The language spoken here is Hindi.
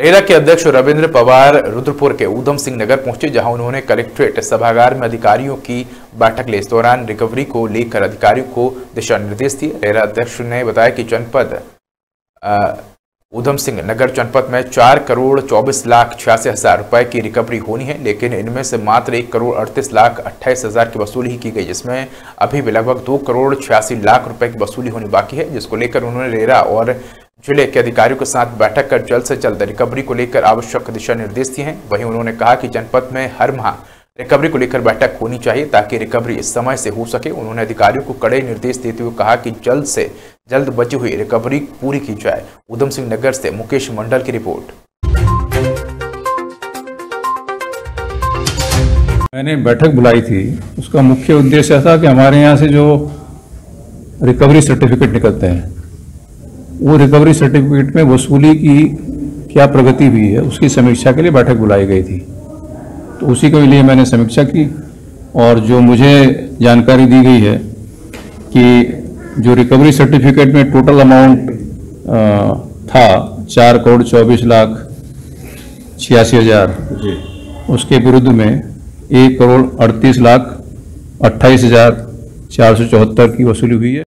रेरा के अध्यक्ष रविंद्र पवार रुद्रपुर के ऊधम सिंह नगर पहुँचे, जहाँ उन्होंने कलेक्ट्रेट सभागार में अधिकारियों की बैठक ली। इस दौरान रिकवरी को लेकर अधिकारियों को दिशा निर्देश दिए। रेरा अध्यक्ष ने बताया कि जनपद ऊधम सिंह नगर जनपद में चार करोड़ चौबीस लाख छियासी हज़ार रुपए की रिकवरी होनी है, लेकिन इनमें से मात्र एक करोड़ अड़तीस लाख अट्ठाईस हज़ार की वसूली ही की गई, जिसमें अभी भी लगभग दो करोड़ छियासी लाख रुपए की वसूली होनी बाकी है, जिसको लेकर उन्होंने रेरा और ज़िले के अधिकारियों के साथ बैठक कर जल्द से जल्द रिकवरी को लेकर आवश्यक दिशा निर्देश दिए हैं। वहीं उन्होंने कहा कि जनपद में हर माह रिकवरी को लेकर बैठक होनी चाहिए ताकि रिकवरी इस समय से हो सके। उन्होंने अधिकारियों को कड़े निर्देश देते हुए कहा कि जल्द से जल्द बची हुई रिकवरी पूरी की जाए। उधम सिंह नगर से मुकेश मंडल की रिपोर्ट। मैंने बैठक बुलाई थी। उसका मुख्य उद्देश्य था कि हमारे यहाँ से जो रिकवरी सर्टिफिकेट निकलते हैं वो रिकवरी सर्टिफिकेट में वसूली की क्या प्रगति हुई है उसकी समीक्षा के लिए बैठक बुलाई गई थी। तो उसी के लिए मैंने समीक्षा की और जो मुझे जानकारी दी गई है कि जो रिकवरी सर्टिफिकेट में टोटल अमाउंट था चार करोड़ चौबीस लाख छियासी हज़ार उसके विरुद्ध में एक करोड़ अड़तीस लाख अट्ठाईस हज़ार चार सौ चौहत्तर की वसूली हुई है।